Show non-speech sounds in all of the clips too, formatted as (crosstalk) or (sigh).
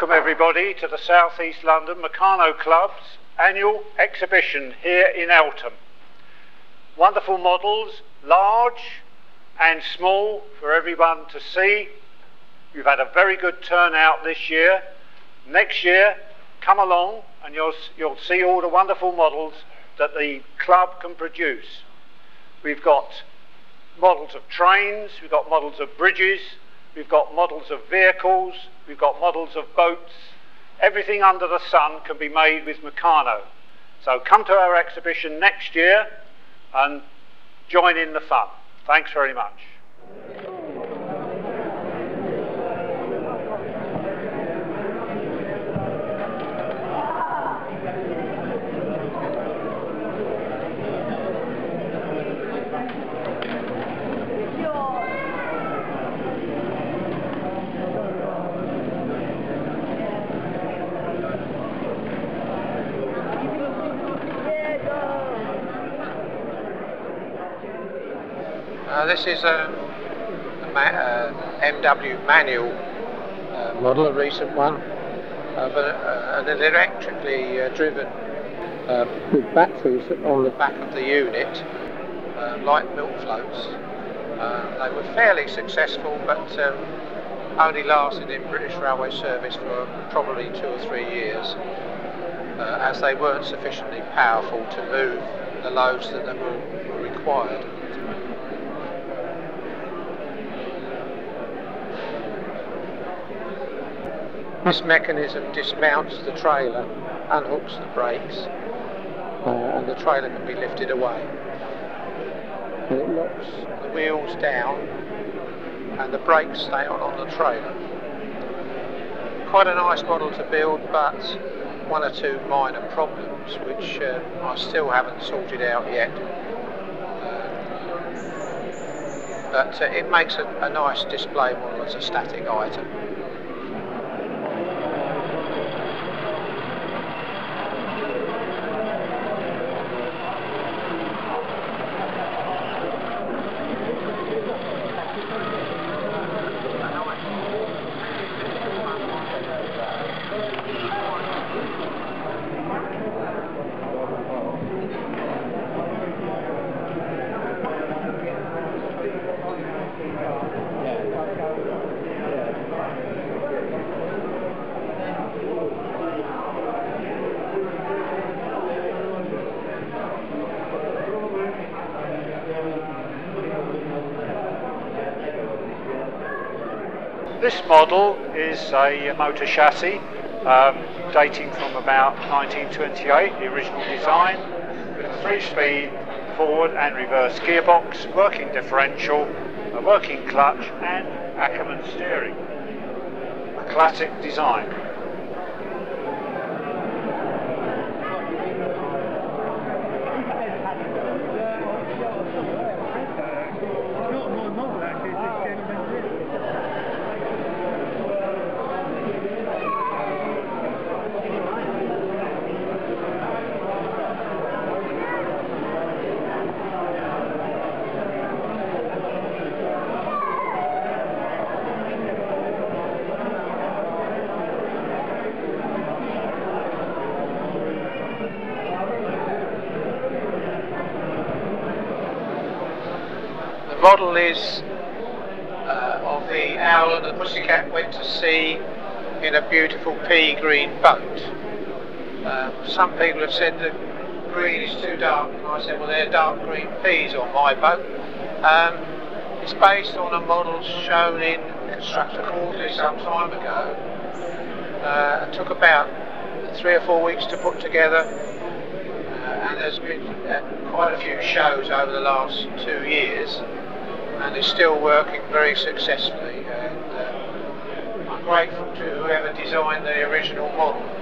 Welcome everybody to the South East London Meccano Club's annual exhibition here in Eltham. Wonderful models, large and small for everyone to see. You've had a very good turnout this year. Next year, come along and you'll, you'll see all the wonderful models that the club can produce. We've got models of trains, we've got models of bridges, we've got models of vehicles, we've got models of boats. Everything under the sun can be made with Meccano. So come to our exhibition next year and join in the fun. Thanks very much. Uh, this is a, a ma uh, MW manual uh, model, a recent one, uh, but uh, an electrically uh, driven with batteries on the back of the unit, light milk floats. they were fairly successful, but um, only lasted in British Railway service for probably two or three years, as they weren't sufficiently powerful to move the loads that were required. This mechanism dismounts the trailer, unhooks the brakes, uh, and the trailer can be lifted away. And it locks the wheels down, and the brakes stay on on the trailer. Quite a nice model to build, but one or two minor problems which uh, I still haven't sorted out yet. Uh, but uh, it makes a, a nice display model as a static item. This model is a motor chassis um, dating from about 1928, the original design, with a three-speed forward and reverse gearbox, working differential, a working clutch and Ackermann steering. A classic design. Model is uh, of the owl and the pussycat went to sea in a beautiful pea green boat. Uh, some people have said that green is too dark, and I said, well, they're dark green peas on my boat. Um, it's based on a model shown in Constructor Quarterly some time ago. Uh, it took about three or four weeks to put together, uh, and there's been uh, quite a few shows over the last two years and is still working very successfully. And uh, I'm grateful to whoever designed the original model.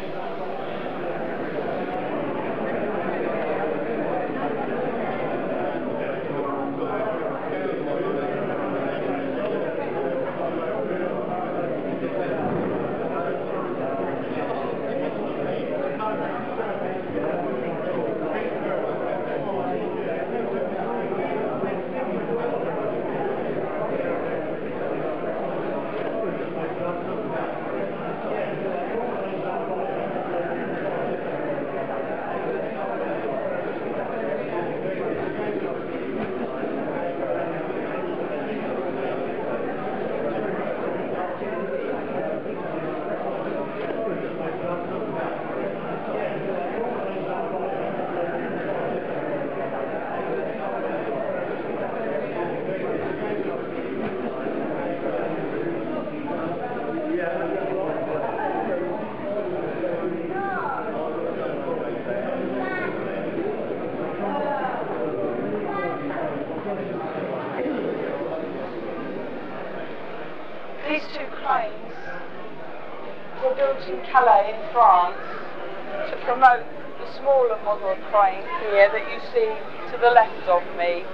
Model crane here that you see to the left of me.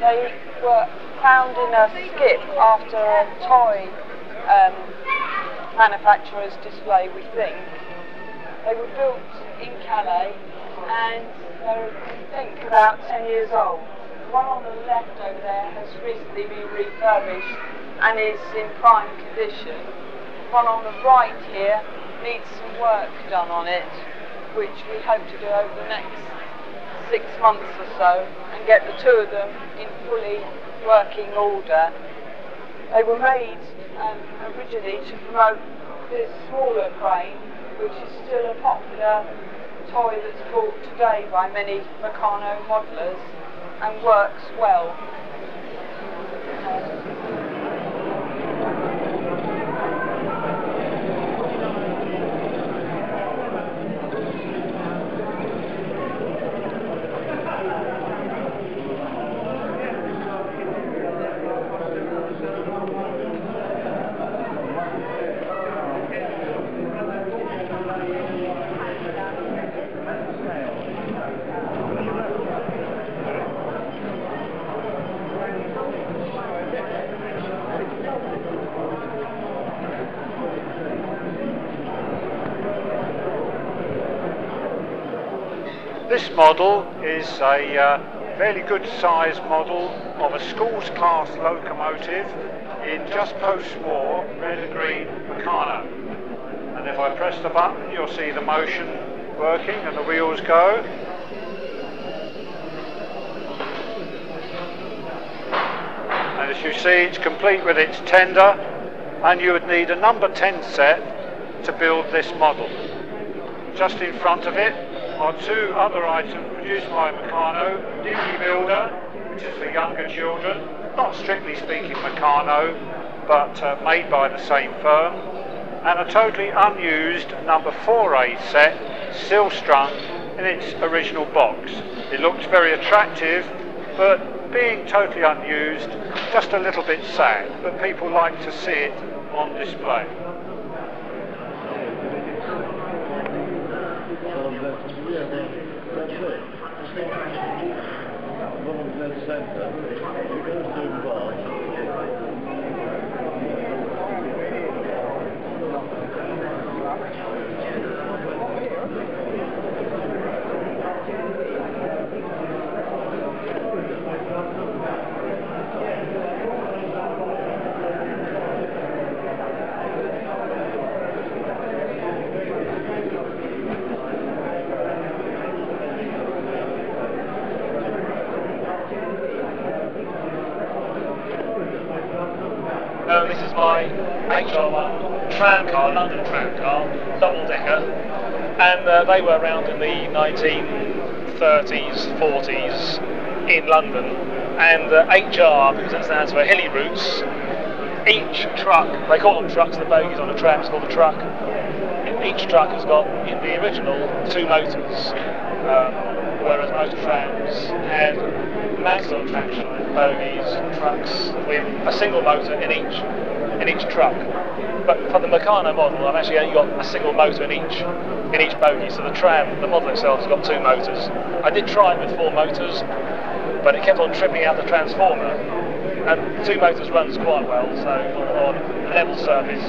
They were found in a skip after a toy um, manufacturer's display, we think. They were built in Calais and they're, we think, about 10 years old. The one on the left over there has recently been refurbished and is in prime condition. The one on the right here needs some work done on it, which we hope to do over the next six months or so and get the two of them in fully working order. They were made um, originally to promote this smaller crane, which is still a popular toy that's bought today by many Meccano modelers and works well. This model is a uh, fairly good sized model of a schools class locomotive in just post-war red and green Meccano. And if I press the button you'll see the motion working and the wheels go. And as you see it's complete with its tender and you would need a number 10 set to build this model. Just in front of it are two other items produced by Meccano, Dinky Builder, which is for younger children, not strictly speaking Meccano, but uh, made by the same firm, and a totally unused number 4A set, still strung in its original box. It looks very attractive, but being totally unused, just a little bit sad, but people like to see it on display. No, this is my HR1 tram car, London tram car, double decker, and uh, they were around in the 1930s, 40s in London. And uh, HR, because it stands for Hilly Routes, each truck, they call them trucks, the bogies on a tram is called a truck. Each truck has got, in the original, two motors, um, whereas most trams had maximum traction bogies, trucks with a single motor in each in each truck. But for the Meccano model, I've actually only got a single motor in each in each bogie. So the tram, the model itself, has got two motors. I did try it with four motors, but it kept on tripping out the transformer. And two motors runs quite well, so on, on level surface.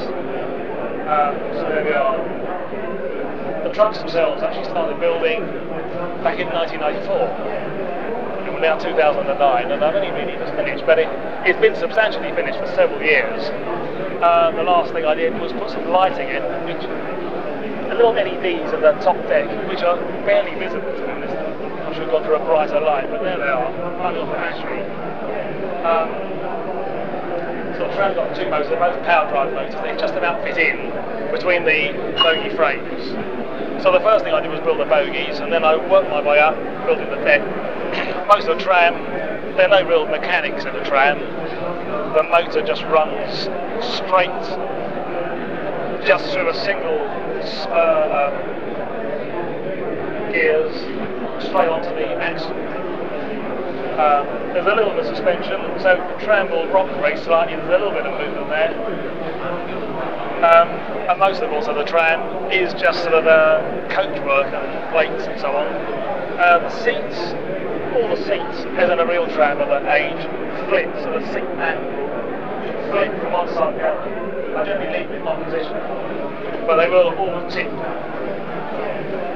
Um, so there we are. The trucks themselves actually started building back in 1994 now 2009, and I've only really just finished, but it, it's been substantially finished for several years. Uh, the last thing I did was put some lighting in, which a little LEDs at the top deck, which are barely visible to be. I should have gone for a brighter light, but there they are, running off the battery. Um, so the tram's got two motors, both power drive motors, they just about fit in between the bogie frames. So the first thing I did was build the bogies, and then I worked my way up, building the deck, (coughs) most of the tram, there are no real mechanics in the tram. The motor just runs straight, just through a single spur um, gears, straight onto the axle. Um, there's a little bit of suspension, so the tram will rock very slightly. There's a little bit of movement there. Um, and most of also the tram is just sort of the coachwork and plates and so on. Uh, the seats, all the seats, as in a real tram of that age, flip, so the seat mat flip from one side. I it in one position, but they will all tip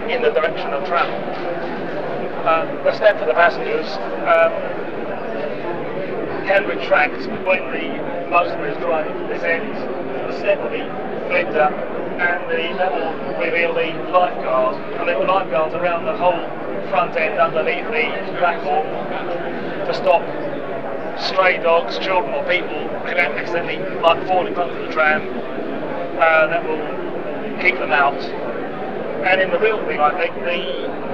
in the direction of travel. Um, the step for the passengers um, can retract when the motor is to this end. The step will be flipped up and the, will reveal the lifeguard. And there lifeguards around the whole front end underneath the platform to stop stray dogs, children or people don't accidentally might fall in front of the tram. Uh, that will keep them out. And in the real thing, I think the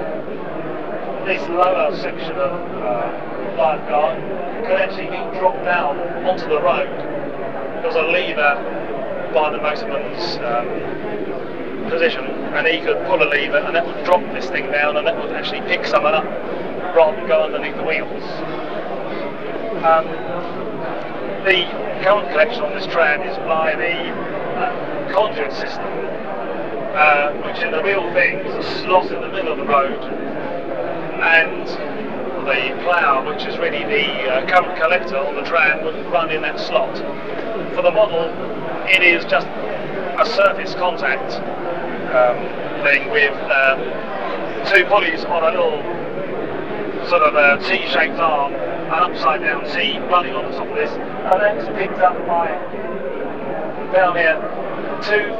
this lower section of uh, lifeguard can actually be dropped down onto the road. There's a lever by the motorman's um, position, and he could pull a lever, and that would drop this thing down, and that would actually pick someone up rather than go underneath the wheels. Um, the current collection on this tram is by the uh, conduit system, uh, which in the real thing is a slot in the middle of the road, and the plough, which is really the uh, current collector on the tram, would run in that slot. For the model, it is just a surface contact um, thing with um, two pulleys on a little sort of a T-shaped arm, an upside down T running on the top of this, and then it's picked up by down here two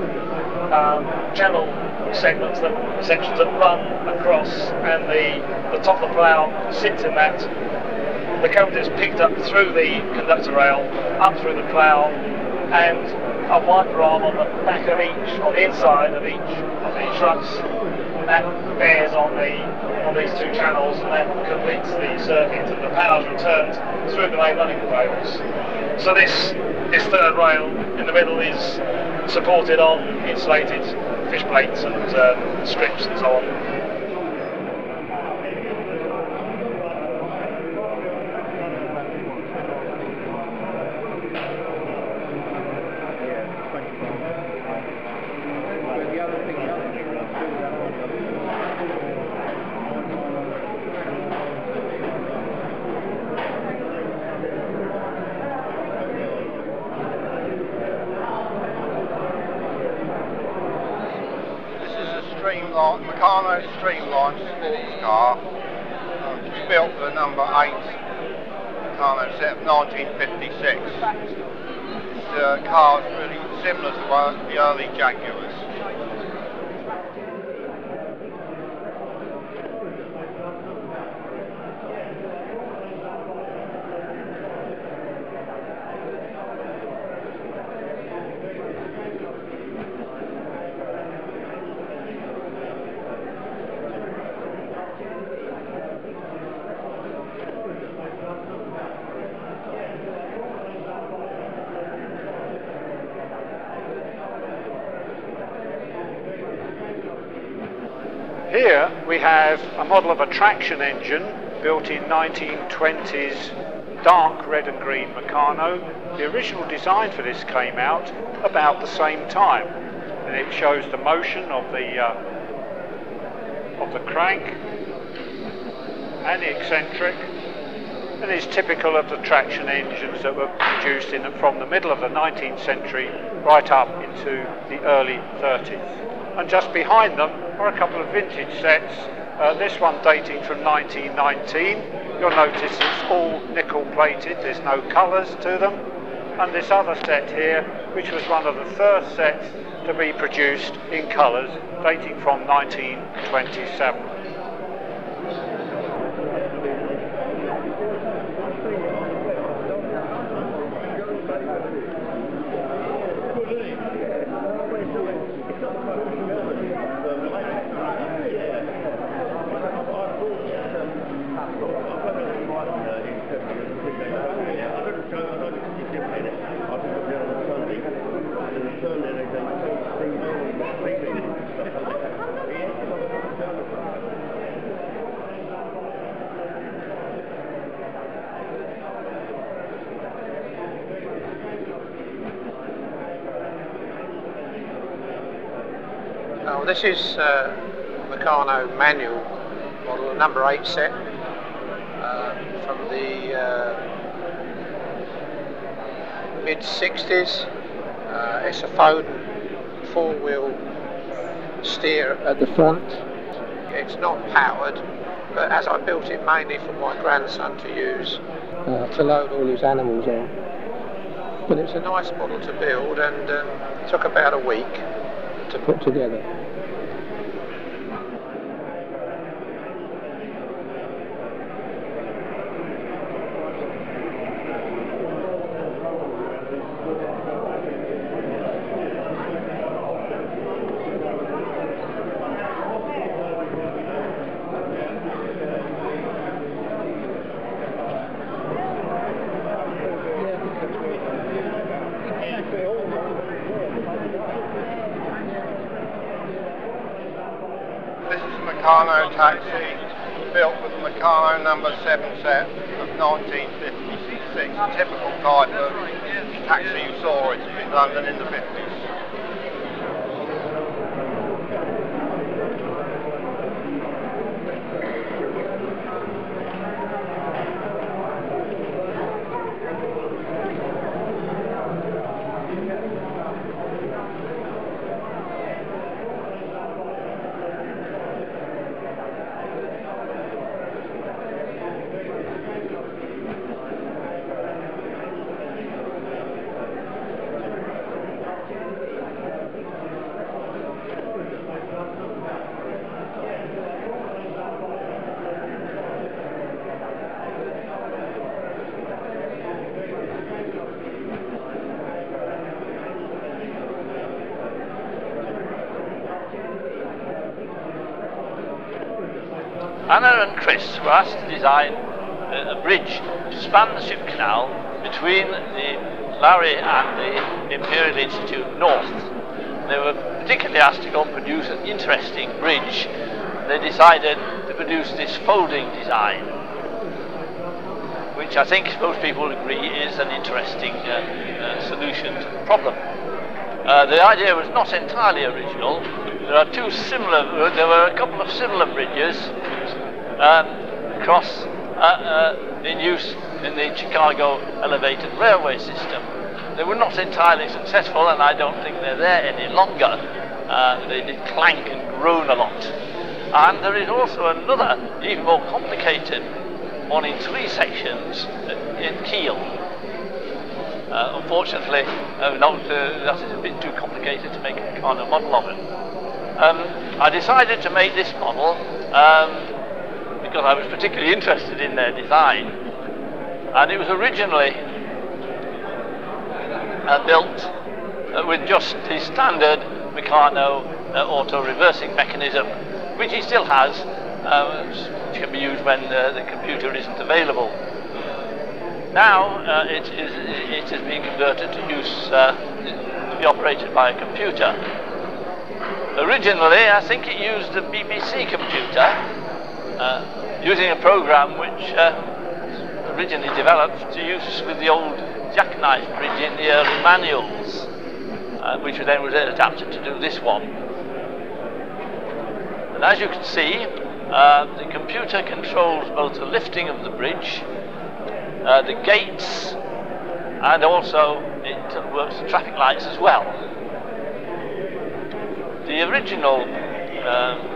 um, channel segments that sections that run across, and the the top of the plough sits in that. The current is picked up through the conductor rail, up through the plough, and a wiper arm on the back of each, on the inside of each of the trucks, that bears on the on these two channels, and that completes the circuit, and the power is returned through the main running rails. So this this third rail in the middle is supported on insulated fish plates and um, strips and so on. Streamline, Meccano Streamline sports car. Um, built for the number 8 Meccano set of 1956. This uh, car is really similar to the early Jaguars. Here we have a model of a traction engine built in 1920s dark red and green Meccano. The original design for this came out about the same time and it shows the motion of the uh, of the crank and the eccentric and is typical of the traction engines that were produced in, from the middle of the 19th century right up into the early 30s and just behind them are a couple of vintage sets. Uh, this one dating from 1919. You'll notice it's all nickel plated, there's no colours to them. And this other set here, which was one of the first sets to be produced in colours, dating from 1927. Thank you. This is uh, Meccano manual model, number 8 set uh, from the uh, mid 60s. Uh, it's a Foden four wheel steer at the front. It's not powered, but as I built it mainly for my grandson to use uh, to load all his animals on. But it's a nice model to build and um, took about a week to put together. This is a Meccano taxi built with the Meccano number 7 set of 1956. Typical type of taxi you saw in London in the 50s. Anna and Chris were asked to design a, a bridge to span the ship canal between the Lowry and the Imperial Institute North. They were particularly asked to go and produce an interesting bridge. They decided to produce this folding design, which I think most people agree is an interesting uh, uh, solution to the problem. Uh, the idea was not entirely original. There are two similar, there were a couple of similar bridges um, across uh, uh, in use in the Chicago elevated railway system. They were not entirely successful, and I don't think they're there any longer. Uh, they did clank and groan a lot. And there is also another, even more complicated one in three sections in Kiel. Uh, unfortunately, uh, not, uh, that is a bit too complicated to make a kind of model of it. Um, I decided to make this model um, because I was particularly interested in their design. And it was originally uh, built uh, with just the standard Meccano uh, auto reversing mechanism, which it still has, which can be used when the computer isn't available. Now uh, it, is, it is being converted to use uh, to be operated by a computer. Originally, I think it used a BBC computer, uh, using a program which originally developed to use with the old jackknife bridge in the early manuals, which then was adapted to do this one. And as you can see, the computer controls both the lifting of the bridge uh, the gates, and also it works the traffic lights as well. The original um,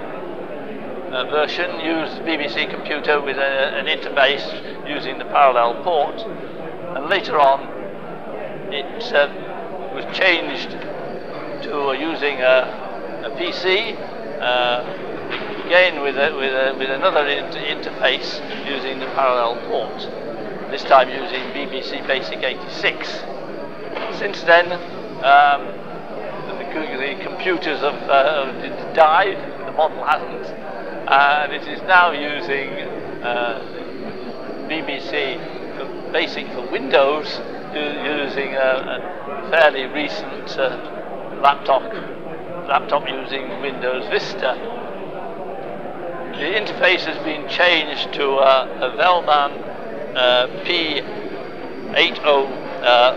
uh, version used BBC computer with a, an interface using the parallel port, and later on it uh, was changed to uh, using a, a PC. Again, with, a, with, with another inter interface using the parallel port this time using BBC Basic 86. Since then, um, the, the, computers have uh, died, the model hasn't, and it is now using uh, BBC Basic for Windows, using a, a fairly recent uh, laptop, laptop using Windows Vista. The interface has been changed to uh, a Velleman uh, P8053 uh,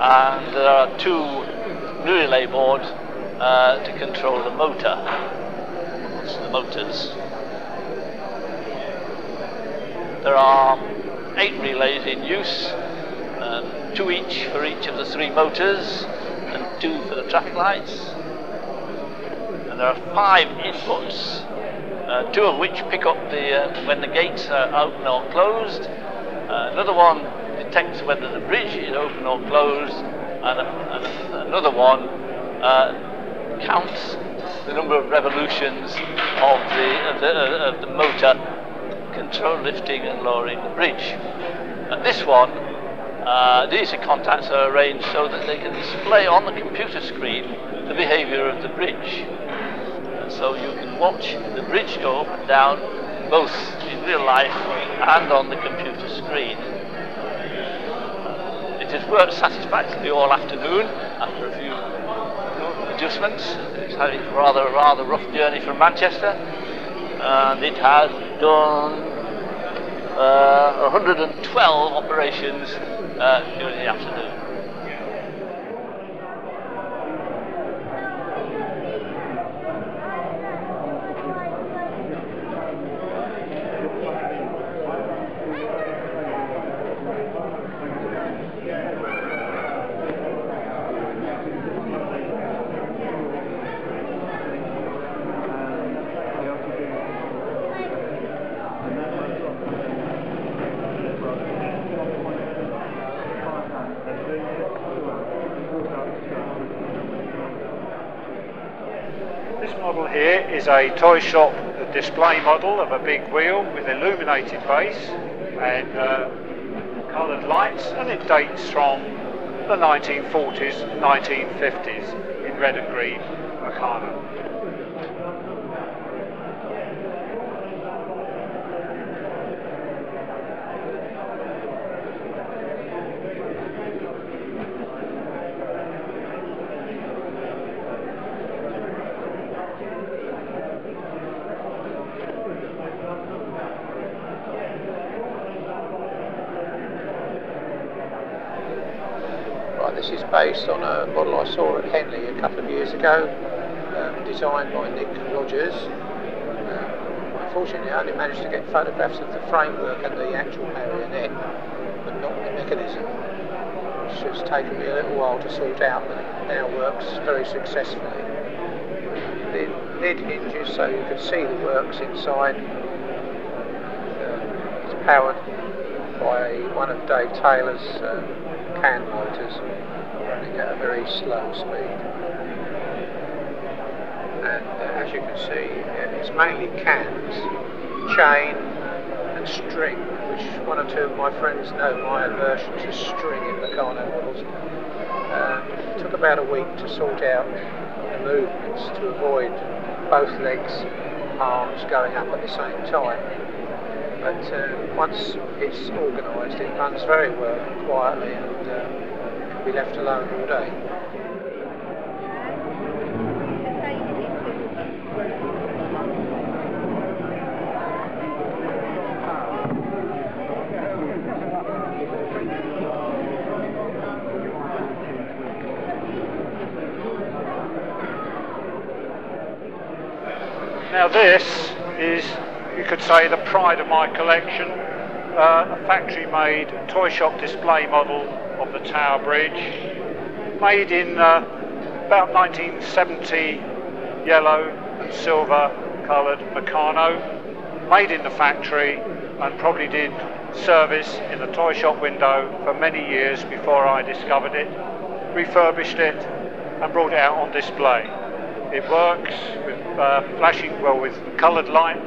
and there are two relay boards uh, to control the motor, the motors. There are eight relays in use, um, two each for each of the three motors, and two for the traffic lights. And there are five inputs, uh, two of which pick up the uh, when the gates are open or closed. Uh, another one detects whether the bridge is open or closed, and, and another one uh, counts the number of revolutions of the, of the, uh, of the motor control lifting and lowering the bridge. And this one, uh, these contacts are arranged so that they can display on the computer screen the behavior of the bridge. And so you can watch the bridge go up and down both in real life and on the computer screen. Has worked satisfactorily all afternoon after a few adjustments. It's had a rather, rather rough journey from Manchester and it has done uh, 112 operations uh, during the afternoon. Model here is a toy shop display model of a big wheel with illuminated base and uh, coloured lights and it dates from the 1940s, 1950s in red and green Meccano. This is based on a model I saw at Henley a ago, um, designed by Nick Rogers. Um, unfortunately, I only managed to get photographs of the framework and the actual marionette, but not the mechanism, has taken me a little while to sort out, but it now works very successfully. The lid hinges so you can see the works inside. Uh, it's powered by one of Dave Taylor's uh, can motors running at a very slow speed. Uh, as you can see, it's mainly cans, chain and string, which one or two of my friends know my aversion to string in Meccano models. Um, it took about a week to sort out the movements to avoid both legs, arms going up at the same time but uh, once it's organised it runs very well quietly and uh, can be left alone all day. Now this is you could say, the pride of my collection. Uh, a factory made toy shop display model of the Tower Bridge, made in uh, about 1970, yellow and silver coloured Meccano, made in the factory and probably did service in the toy shop window for many years before I discovered it, refurbished it and brought it out on display. It works uh, flashing, well with coloured lights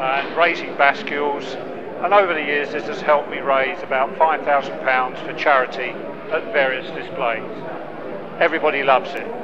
and raising bascules. And over the years, this has helped me raise about £5,000 for charity at various displays. Everybody loves it.